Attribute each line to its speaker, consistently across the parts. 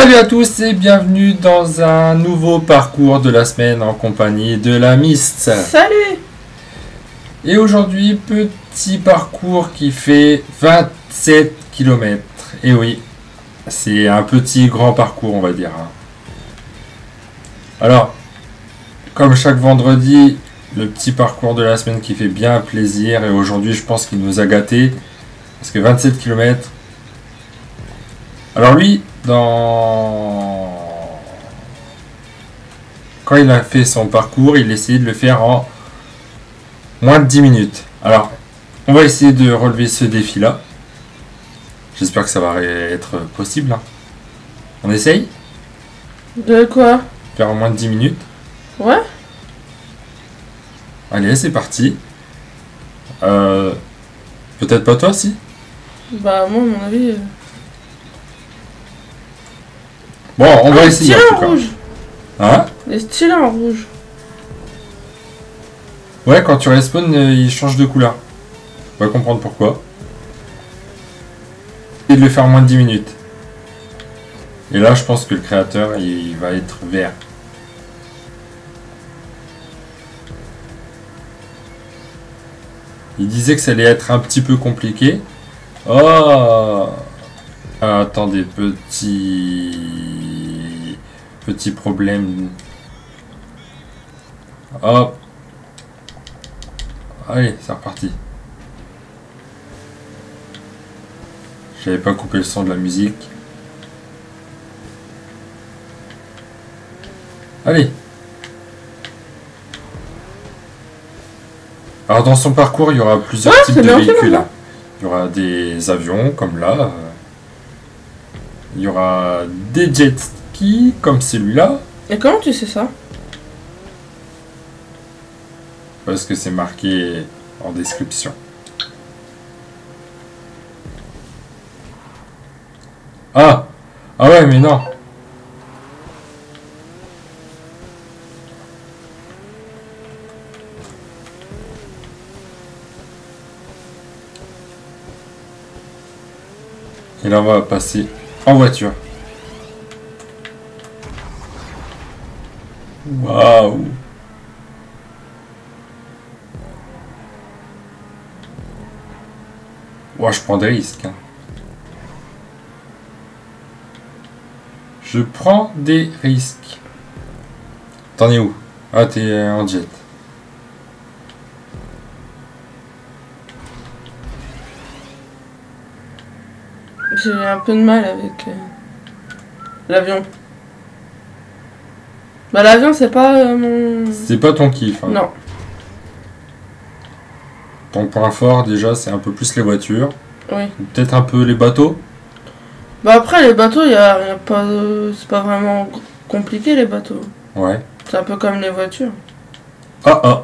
Speaker 1: Salut à tous et bienvenue dans un nouveau parcours de la semaine en compagnie de la Mist.
Speaker 2: Salut
Speaker 1: Et aujourd'hui, petit parcours qui fait 27 km. Et oui, c'est un petit grand parcours, on va dire. hein. Alors, comme chaque vendredi, le petit parcours de la semaine qui fait bien plaisir. Et aujourd'hui, je pense qu'il nous a gâtés. Parce que 27 km. Alors lui, dans... Quand il a fait son parcours, il essayait de le faire en moins de 10 minutes. Alors, on va essayer de relever ce défi-là. J'espère que ça va être possible. hein. On essaye?
Speaker 2: De quoi?
Speaker 1: Faire en moins de 10 minutes.
Speaker 2: Ouais
Speaker 1: Allez, c'est parti. Euh, Peut-être pas toi, si?
Speaker 2: Bah moi à mon avis... euh,
Speaker 1: Bon, on va
Speaker 2: ah,
Speaker 1: essayer en tout
Speaker 2: en
Speaker 1: cas.
Speaker 2: rouge
Speaker 1: Hein
Speaker 2: Les stylos en rouge.
Speaker 1: Ouais, quand tu respawn, euh, il change de couleur. On va comprendre pourquoi. Et de le faire en moins de 10 minutes. Et là, je pense que le créateur, il va être vert. Il disait que ça allait être un petit peu compliqué. Oh Attendez, petit... Petit problème. Hop Allez, c'est reparti. J'avais pas coupé le son de la musique. Allez. Alors dans son parcours, il y aura plusieurs types de véhicules. hein. Il y aura des avions comme là. euh. Il y aura des jet comme celui-là.
Speaker 2: Et comment tu sais ça?
Speaker 1: Parce que c'est marqué en description. Ah Ah ouais, mais non Et là, on va passer en voiture. Waouh Ouais, je prends des risques. hein. Je prends des risques. T'en es où? Ah, t'es euh, en jet.
Speaker 2: J'ai un peu de mal avec euh, l'avion. Bah l'avion c'est pas euh, mon...
Speaker 1: C'est pas ton kiff. hein.
Speaker 2: Non.
Speaker 1: Ton point fort, déjà, c'est un peu plus les voitures.
Speaker 2: Oui.
Speaker 1: Peut-être un peu les bateaux.
Speaker 2: Bah après les bateaux, il y a, y a pas... de- C'est pas vraiment compliqué les bateaux.
Speaker 1: Ouais.
Speaker 2: C'est un peu comme les voitures.
Speaker 1: Ah ah.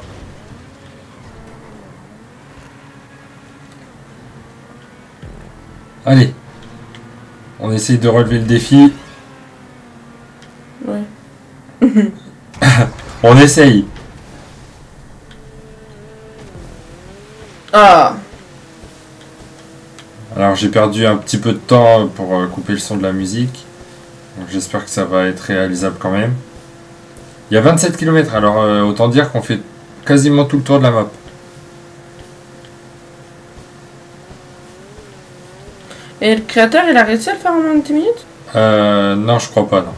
Speaker 1: Allez. On essaye de relever le défi.
Speaker 2: Ouais.
Speaker 1: On essaye.
Speaker 2: Ah
Speaker 1: Alors j'ai perdu un petit peu de temps pour euh, couper le son de la musique. J'espère que ça va être réalisable quand même. Il y a 27 km, alors euh, autant dire qu'on fait quasiment tout le tour de la map.
Speaker 2: Et le créateur il a réussi à le faire en moins de 10 minutes?
Speaker 1: Euh, non, je crois pas, non.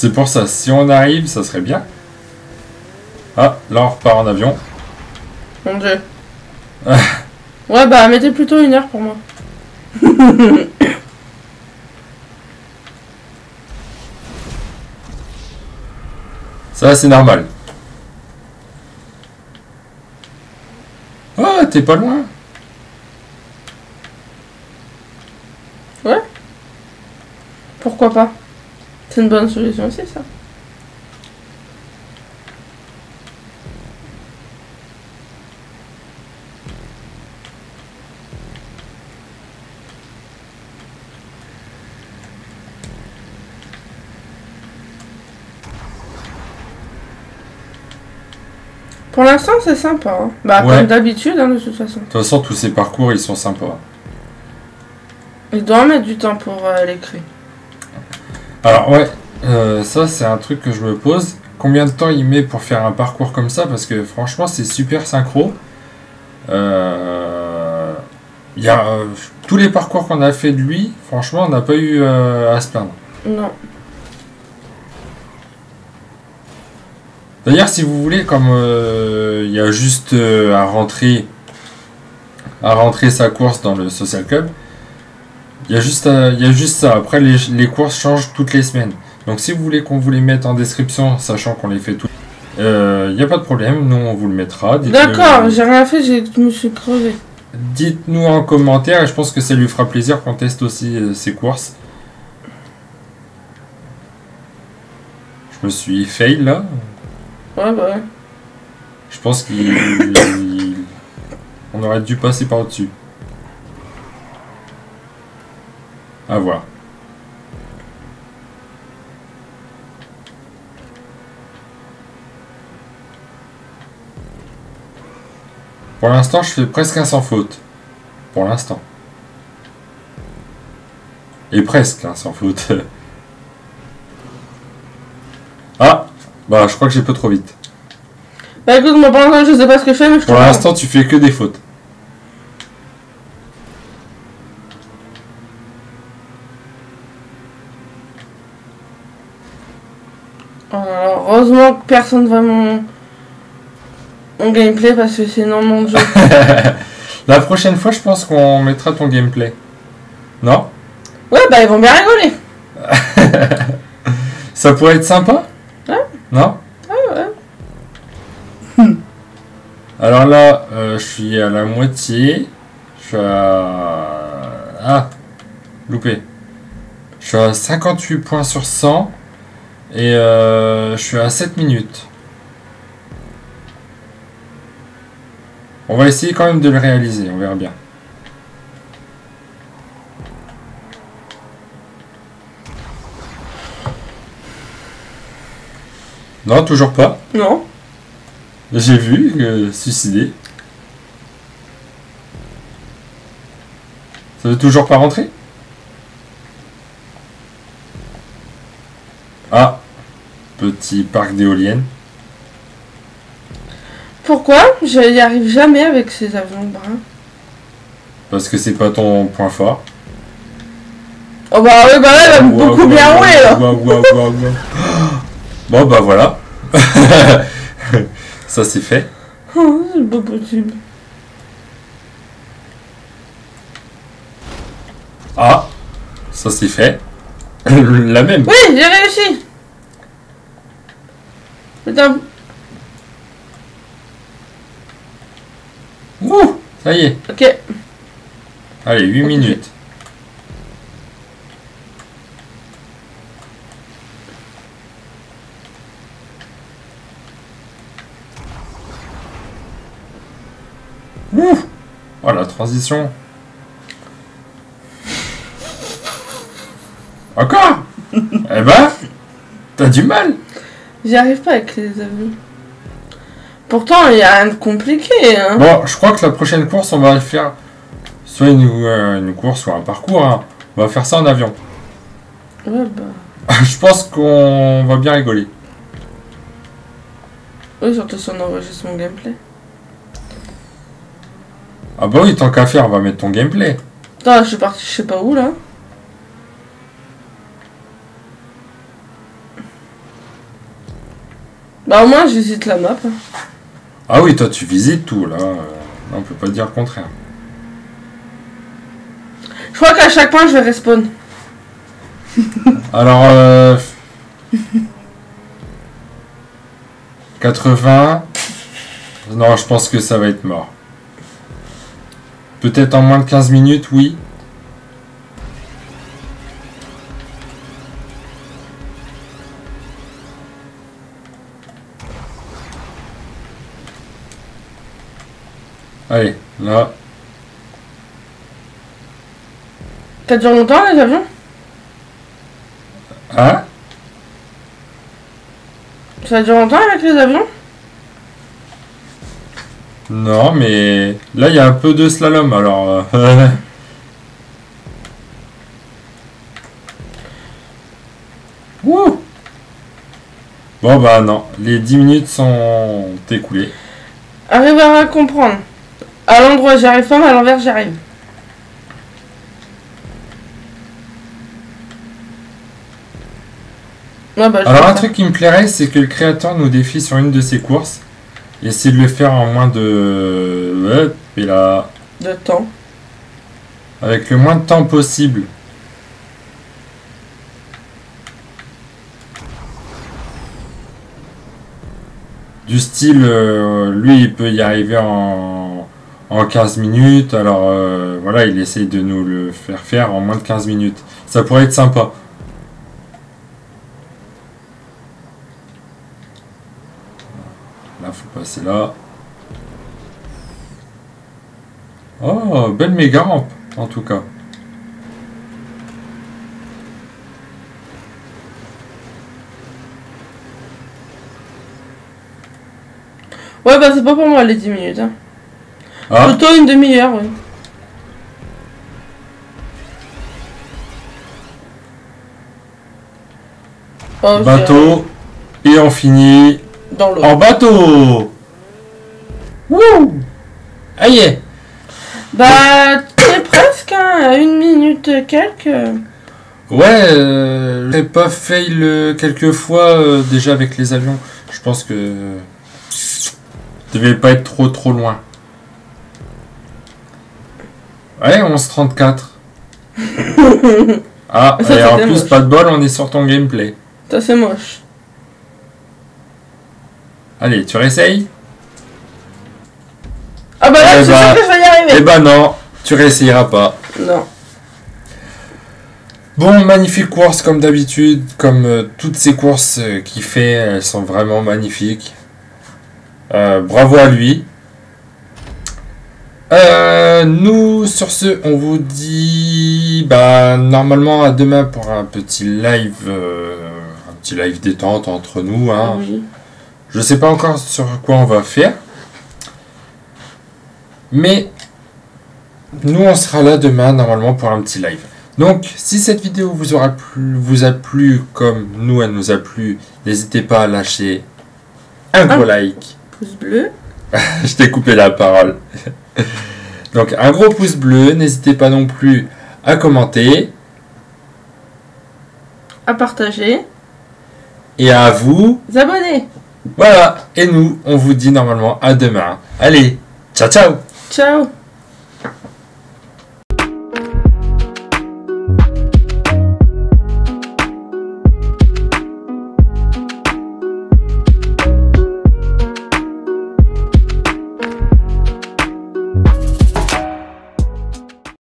Speaker 1: C'est pour ça, si on arrive, ça serait bien. Ah, là on repart en avion.
Speaker 2: Mon dieu. ouais bah mettez plutôt une heure pour moi.
Speaker 1: Ça, c'est normal. Ah, t'es pas loin.
Speaker 2: Pourquoi pas C'est une bonne solution aussi ça. Pour l'instant, c'est sympa. hein. Bah,
Speaker 1: Ouais.
Speaker 2: comme d'habitude, hein, de toute façon.
Speaker 1: De toute façon, tous ces parcours, ils sont sympas.
Speaker 2: Il doit mettre du temps pour euh, l'écrire.
Speaker 1: Alors ouais, euh, ça c'est un truc que je me pose. Combien de temps il met pour faire un parcours comme ça? Parce que franchement c'est super synchro. Euh, y a euh, tous les parcours qu'on a fait de lui, franchement on n'a pas eu à se plaindre.
Speaker 2: Non.
Speaker 1: D'ailleurs si vous voulez, comme il y a juste à rentrer à rentrer sa course dans le social club, il y a juste à- il y a juste ça. Après les, les courses changent toutes les semaines. Donc si vous voulez qu'on vous les mette en description, sachant qu'on les fait toutes, il n'y a pas de problème, nous on vous le mettra.
Speaker 2: D'accord, j'ai rien fait, je me suis crevé.
Speaker 1: Dites-nous en commentaire et je pense que ça lui fera plaisir qu'on teste aussi euh, ses courses. Je me suis fail là.
Speaker 2: Ouais, bah ouais.
Speaker 1: Je pense qu'il. il- On aurait dû passer par au-dessus. À voir. Pour l'instant, je fais presque un sans faute. Pour l'instant. Et presque un sans faute. ah Bah, je crois que j'ai peu trop vite.
Speaker 2: Bah écoute, moi pour l'instant, je sais pas ce que je fais, mais je
Speaker 1: Pour l'instant, tu fais que des fautes.
Speaker 2: Heureusement que personne voit mon... mon gameplay parce que sinon mon jeu.
Speaker 1: La prochaine fois, je pense qu'on mettra ton gameplay. Non?
Speaker 2: Ouais, bah ils vont bien rigoler.
Speaker 1: Ça pourrait être sympa?
Speaker 2: Ouais.
Speaker 1: Non?
Speaker 2: Ouais, ouais.
Speaker 1: Alors là, euh, je suis à la moitié. Je suis à... Ah Loupé. Je suis à 58 points sur 100. Et euh, je suis à 7 minutes. On va essayer quand même de le réaliser, on verra bien. Non, toujours pas.
Speaker 2: Non.
Speaker 1: J'ai vu, euh, suicidé. Ça veut toujours pas rentrer? Ah Petit parc d'éoliennes.
Speaker 2: Pourquoi? Je n'y arrive jamais avec ces avions bruns.
Speaker 1: Parce que c'est pas ton point fort.
Speaker 2: Oh bah oui, bah là, elle a beaucoup bien roulé là.
Speaker 1: Bon bah voilà. Ça c'est fait.
Speaker 2: Oh, c'est pas possible.
Speaker 1: Ah Ça c'est fait. La même.
Speaker 2: Oui, j'ai réussi. Putain,
Speaker 1: Ouh Ça y est.
Speaker 2: ok.
Speaker 1: Allez, 8
Speaker 2: Ok.
Speaker 1: minutes. Ouh Oh la transition. Encore? Eh ben, t'as du mal.
Speaker 2: J'y arrive pas avec les avions. Pourtant, il n'y a rien de compliqué. Hein.
Speaker 1: Bon, je crois que la prochaine course, on va faire soit une, euh, une course, soit un parcours. hein. On va faire ça en avion.
Speaker 2: Ouais, bah.
Speaker 1: je pense qu'on va bien rigoler.
Speaker 2: Oui, surtout si on enregistre mon gameplay.
Speaker 1: Ah bah oui, tant qu'à faire, on va mettre ton gameplay.
Speaker 2: Attends, je suis parti, je sais pas où là. Bah, au moins, je visite la map.
Speaker 1: Ah oui, toi tu visites tout là. euh, on peut pas dire le contraire.
Speaker 2: Je crois qu'à chaque point, je vais respawn.
Speaker 1: Alors, euh... 80. Non, je pense que ça va être mort. Peut-être en moins de 15 minutes, oui. Allez, là.
Speaker 2: Ça dure longtemps les avions
Speaker 1: Hein?
Speaker 2: Ça dure longtemps avec les avions?
Speaker 1: Non, mais là, il y a un peu de slalom, alors... euh, Wouh Bon, bah non, les 10 minutes sont écoulées.
Speaker 2: Arrive à comprendre. À l'endroit, j'y arrive pas, mais à l'envers, j'y arrive. Ouais, bah,
Speaker 1: Alors un truc qui me plairait, c'est que le créateur nous défie sur une de ses courses. Et essayer de le faire en moins de... Et là...
Speaker 2: de temps.
Speaker 1: Avec le moins de temps possible. Du style, euh, lui, il peut y arriver en, en 15 minutes. Alors euh, voilà, il essaye de nous le faire faire en moins de 15 minutes. Ça pourrait être sympa. Là, faut passer là. Oh, belle méga rampe, en tout cas.
Speaker 2: Ouais, bah, c'est pas pour moi les 10 minutes. Hein.
Speaker 1: Ah,
Speaker 2: Plutôt une demi-heure, oui. Oh,
Speaker 1: bateau. Et on finit
Speaker 2: Dans
Speaker 1: en bateau. Wouh Aïe
Speaker 2: Bah, t'es presque, hein, à une minute quelques.
Speaker 1: Ouais, euh, j'ai pas fail euh, quelques fois euh, déjà avec les avions. Je pense que devait pas être trop trop loin. Ouais, 11.34. ah,
Speaker 2: Ça,
Speaker 1: et en
Speaker 2: c'était
Speaker 1: plus,
Speaker 2: moche.
Speaker 1: pas de bol, on est sur ton gameplay.
Speaker 2: Ça, c'est moche.
Speaker 1: Allez, tu réessayes?
Speaker 2: Ah, bah là,
Speaker 1: Eh
Speaker 2: je
Speaker 1: bah-
Speaker 2: sais que je vais y
Speaker 1: Eh
Speaker 2: arriver.
Speaker 1: ben non, tu réessayeras pas.
Speaker 2: Non.
Speaker 1: Bon, magnifique course comme d'habitude, comme euh, toutes ces courses euh, qu'il fait, elles sont vraiment magnifiques. Euh, bravo à lui. Euh, nous, sur ce, on vous dit, bah, normalement à demain pour un petit live, euh, un petit live détente entre nous. Hein.
Speaker 2: Oui.
Speaker 1: Je sais pas encore sur quoi on va faire. Mais nous on sera là demain normalement pour un petit live. Donc si cette vidéo vous aura plu, vous a plu comme nous elle nous a plu, n'hésitez pas à lâcher un gros like.
Speaker 2: Pouce bleu.
Speaker 1: Je t'ai coupé la parole. Donc un gros pouce bleu, n'hésitez pas non plus à commenter
Speaker 2: À partager.
Speaker 1: et à
Speaker 2: vous. Abonner.
Speaker 1: Voilà, et nous on vous dit normalement à demain. Allez, ciao ciao
Speaker 2: Ciao.